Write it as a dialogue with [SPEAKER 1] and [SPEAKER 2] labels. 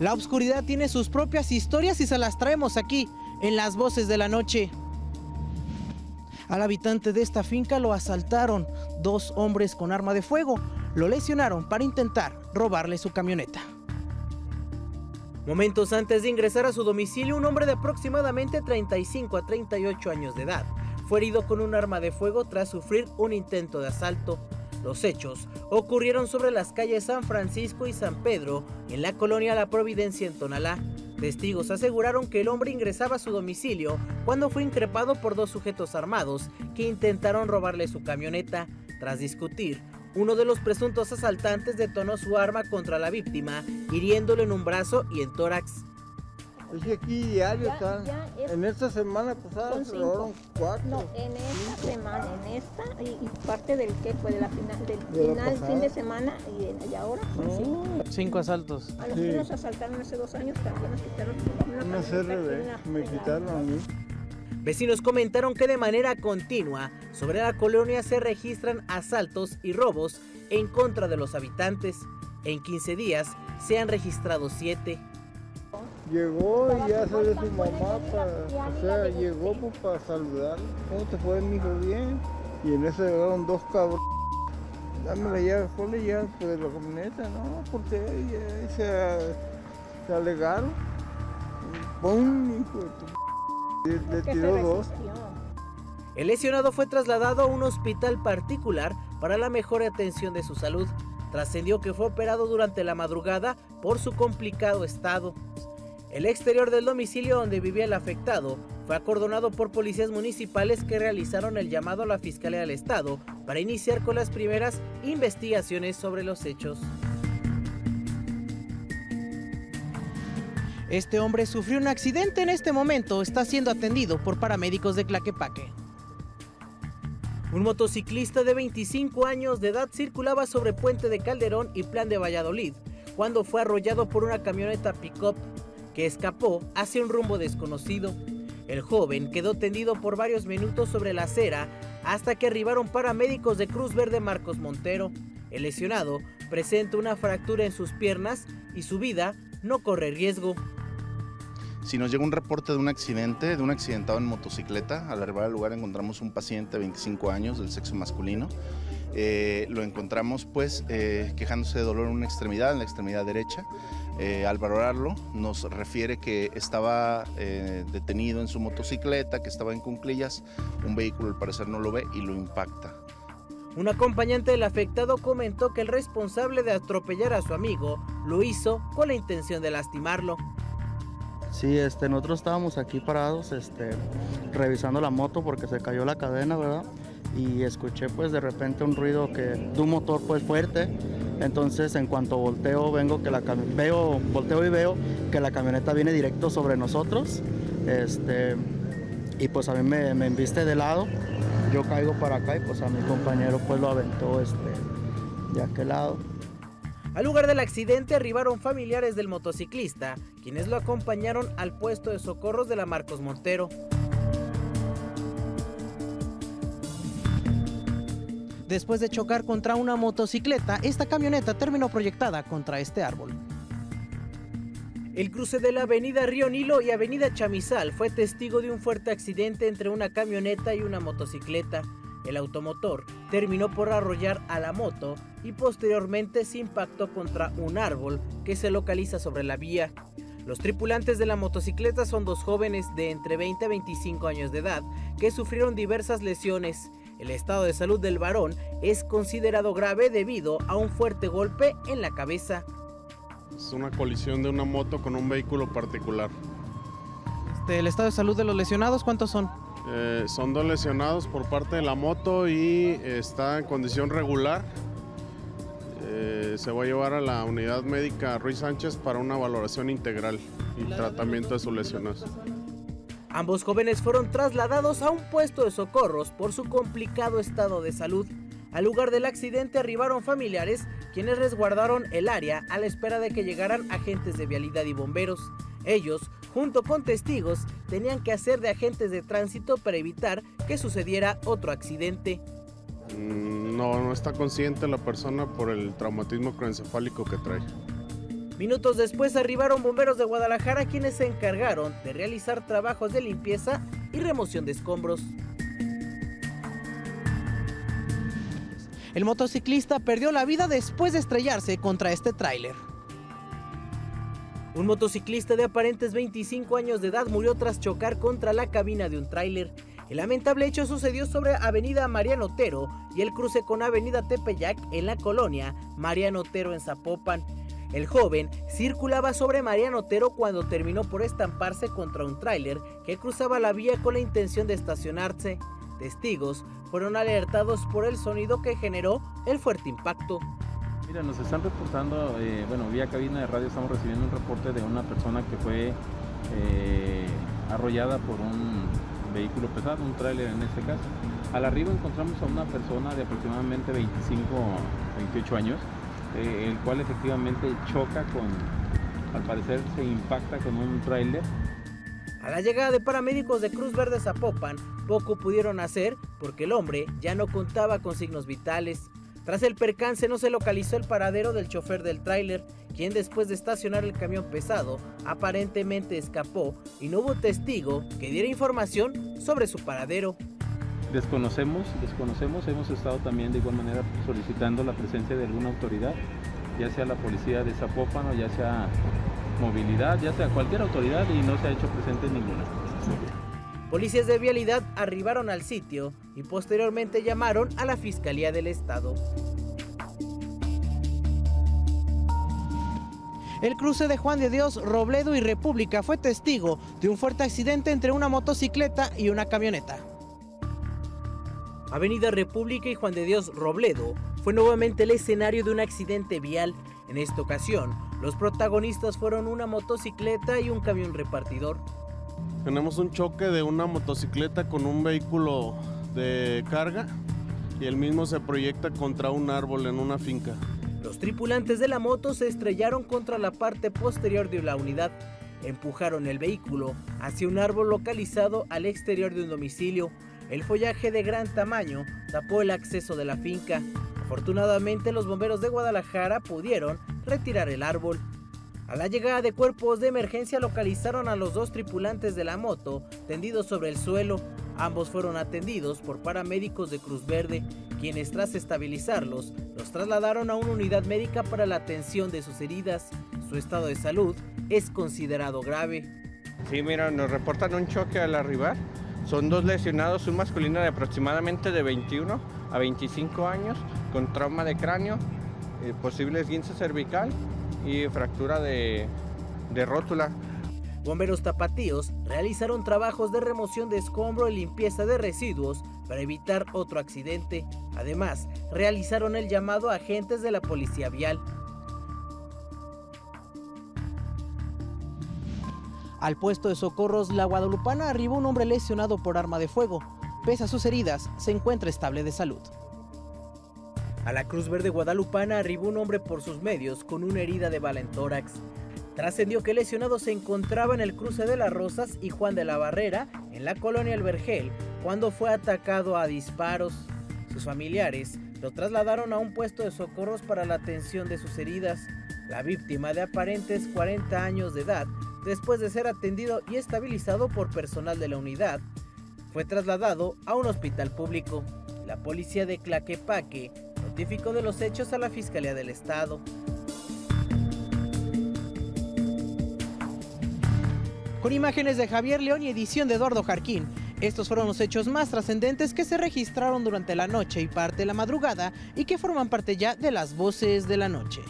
[SPEAKER 1] La oscuridad tiene sus propias historias y se las traemos aquí, en las voces de la noche. Al habitante de esta finca lo asaltaron dos hombres con arma de fuego. Lo lesionaron para intentar robarle su camioneta. Momentos antes de ingresar a su domicilio, un hombre de aproximadamente 35 a 38 años de edad fue herido con un arma de fuego tras sufrir un intento de asalto. Los hechos ocurrieron sobre las calles San Francisco y San Pedro, en la colonia La Providencia en Tonalá. Testigos aseguraron que el hombre ingresaba a su domicilio cuando fue increpado por dos sujetos armados que intentaron robarle su camioneta. Tras discutir, uno de los presuntos asaltantes detonó su arma contra la víctima, hiriéndolo en un brazo y en tórax.
[SPEAKER 2] Es que aquí diario están. En esta semana pasada se robaron cuatro.
[SPEAKER 3] No, en esta semana, en esta y, parte del que fue de la final, del final fin de semana y, ahora cinco.
[SPEAKER 1] cinco. asaltos.
[SPEAKER 3] A los que nos asaltaron hace dos años también nos quitaron
[SPEAKER 2] una, CRB, me quitaron a mí.
[SPEAKER 1] Vecinos comentaron que de manera continua sobre la colonia se registran asaltos y robos en contra de los habitantes. En 15 días se han registrado 7.
[SPEAKER 2] Llegó y ya salió su mamá para, o sea, llegó pues, para saludar. ¿Cómo te fue, mi hijo? Bien. Y en eso llegaron dos cabros. Dame la llave, la llave pues, de la camioneta, ¿no? Porque ya se, se alegaron. ¡Pum! Hijo de tu Le tiró dos.
[SPEAKER 1] El lesionado fue trasladado a un hospital particular para la mejor atención de su salud. Trascendió que fue operado durante la madrugada por su complicado estado. El exterior del domicilio donde vivía el afectado fue acordonado por policías municipales que realizaron el llamado a la Fiscalía del Estado para iniciar con las primeras investigaciones sobre los hechos. Este hombre sufrió un accidente en este momento, está siendo atendido por paramédicos de Claquepaque. Un motociclista de 25 años de edad circulaba sobre Puente de Calderón y Plan de Valladolid cuando fue arrollado por una camioneta pick-up que escapó hacia un rumbo desconocido. El joven quedó tendido por varios minutos sobre la acera hasta que arribaron paramédicos de Cruz Verde Marcos Montero. El lesionado presenta una fractura en sus piernas y su vida no corre riesgo.
[SPEAKER 4] Si nos llega un reporte de un accidente, de un accidentado en motocicleta, al arribar al lugar encontramos un paciente de 25 años del sexo masculino. Eh, lo encontramos pues eh, quejándose de dolor en una extremidad, en la extremidad derecha. Eh, al valorarlo nos refiere que estaba eh, detenido en su motocicleta, que estaba en cunclillas, un vehículo al parecer no lo ve y lo impacta.
[SPEAKER 1] Un acompañante del afectado comentó que el responsable de atropellar a su amigo lo hizo con la intención de lastimarlo.
[SPEAKER 5] Sí, este, nosotros estábamos aquí parados este, revisando la moto porque se cayó la cadena, ¿verdad? Y escuché pues de repente un ruido que, de un motor pues fuerte entonces, en cuanto volteo, vengo que la veo, volteo y veo que la camioneta viene directo sobre nosotros. Este, y pues a mí me, me embiste de lado. Yo caigo para acá y pues a mi compañero pues lo aventó este, de aquel lado.
[SPEAKER 1] Al lugar del accidente arribaron familiares del motociclista, quienes lo acompañaron al puesto de socorros de la Marcos Montero. Después de chocar contra una motocicleta, esta camioneta terminó proyectada contra este árbol. El cruce de la avenida Río Nilo y avenida Chamizal fue testigo de un fuerte accidente entre una camioneta y una motocicleta. El automotor terminó por arrollar a la moto y posteriormente se impactó contra un árbol que se localiza sobre la vía. Los tripulantes de la motocicleta son dos jóvenes de entre 20 a 25 años de edad que sufrieron diversas lesiones. El estado de salud del varón es considerado grave debido a un fuerte golpe en la cabeza.
[SPEAKER 6] Es una colisión de una moto con un vehículo particular.
[SPEAKER 1] Este, ¿El estado de salud de los lesionados cuántos son?
[SPEAKER 6] Eh, son dos lesionados por parte de la moto y está en condición regular. Eh, se va a llevar a la unidad médica Ruiz Sánchez para una valoración integral y tratamiento de sus lesionados.
[SPEAKER 1] Ambos jóvenes fueron trasladados a un puesto de socorros por su complicado estado de salud. Al lugar del accidente arribaron familiares quienes resguardaron el área a la espera de que llegaran agentes de vialidad y bomberos. Ellos, junto con testigos, tenían que hacer de agentes de tránsito para evitar que sucediera otro accidente.
[SPEAKER 6] Mm, no, no está consciente la persona por el traumatismo croencefálico que trae.
[SPEAKER 1] Minutos después arribaron bomberos de Guadalajara quienes se encargaron de realizar trabajos de limpieza y remoción de escombros. El motociclista perdió la vida después de estrellarse contra este tráiler. Un motociclista de aparentes 25 años de edad murió tras chocar contra la cabina de un tráiler. El lamentable hecho sucedió sobre Avenida Mariano Otero y el cruce con Avenida Tepeyac en la colonia Mariano Otero en Zapopan. El joven circulaba sobre Mariano Otero cuando terminó por estamparse contra un tráiler que cruzaba la vía con la intención de estacionarse. Testigos fueron alertados por el sonido que generó el fuerte impacto.
[SPEAKER 7] Mira, nos están reportando, eh, bueno, vía cabina de radio estamos recibiendo un reporte de una persona que fue eh, arrollada por un vehículo pesado, un tráiler en este caso. Al arriba encontramos a una persona de aproximadamente 25 28 años, eh, el cual efectivamente choca con, al parecer se impacta con un tráiler.
[SPEAKER 1] A la llegada de paramédicos de Cruz Verde Zapopan, poco pudieron hacer porque el hombre ya no contaba con signos vitales. Tras el percance no se localizó el paradero del chofer del tráiler, quien después de estacionar el camión pesado aparentemente escapó y no hubo testigo que diera información sobre su paradero.
[SPEAKER 7] Desconocemos, desconocemos, hemos estado también de igual manera solicitando la presencia de alguna autoridad, ya sea la policía de Zapopan o ya sea movilidad, ya sea cualquier autoridad y no se ha hecho presente ninguna.
[SPEAKER 1] Policías de vialidad arribaron al sitio y posteriormente llamaron a la Fiscalía del Estado. El cruce de Juan de Dios, Robledo y República fue testigo de un fuerte accidente entre una motocicleta y una camioneta. Avenida República y Juan de Dios Robledo fue nuevamente el escenario de un accidente vial. En esta ocasión, los protagonistas fueron una motocicleta y un camión repartidor.
[SPEAKER 6] Tenemos un choque de una motocicleta con un vehículo de carga y el mismo se proyecta contra un árbol en una finca.
[SPEAKER 1] Los tripulantes de la moto se estrellaron contra la parte posterior de la unidad. Empujaron el vehículo hacia un árbol localizado al exterior de un domicilio. El follaje de gran tamaño tapó el acceso de la finca. Afortunadamente los bomberos de Guadalajara pudieron retirar el árbol. A la llegada de cuerpos de emergencia localizaron a los dos tripulantes de la moto tendidos sobre el suelo. Ambos fueron atendidos por paramédicos de Cruz Verde, quienes tras estabilizarlos los trasladaron a una unidad médica para la atención de sus heridas. Su estado de salud es considerado grave.
[SPEAKER 8] Sí, mira, nos reportan un choque al arribar. Son dos lesionados, un masculino de aproximadamente de 21 a 25 años, con trauma de cráneo, eh, posible esguince cervical y fractura de, de rótula.
[SPEAKER 1] Bomberos tapatíos realizaron trabajos de remoción de escombro y limpieza de residuos para evitar otro accidente. Además, realizaron el llamado a agentes de la policía vial. Al puesto de socorros La Guadalupana arribó un hombre lesionado por arma de fuego. Pese a sus heridas, se encuentra estable de salud. A la Cruz Verde Guadalupana arribó un hombre por sus medios con una herida de bala en tórax. Trascendió que el lesionado se encontraba en el cruce de las Rosas y Juan de la Barrera, en la colonia El Vergel, cuando fue atacado a disparos. Sus familiares lo trasladaron a un puesto de socorros para la atención de sus heridas. La víctima de aparentes 40 años de edad, después de ser atendido y estabilizado por personal de la unidad, fue trasladado a un hospital público. La policía de Claquepaque notificó de los hechos a la Fiscalía del Estado. Con imágenes de Javier León y edición de Eduardo Jarquín, estos fueron los hechos más trascendentes que se registraron durante la noche y parte de la madrugada y que forman parte ya de las voces de la noche.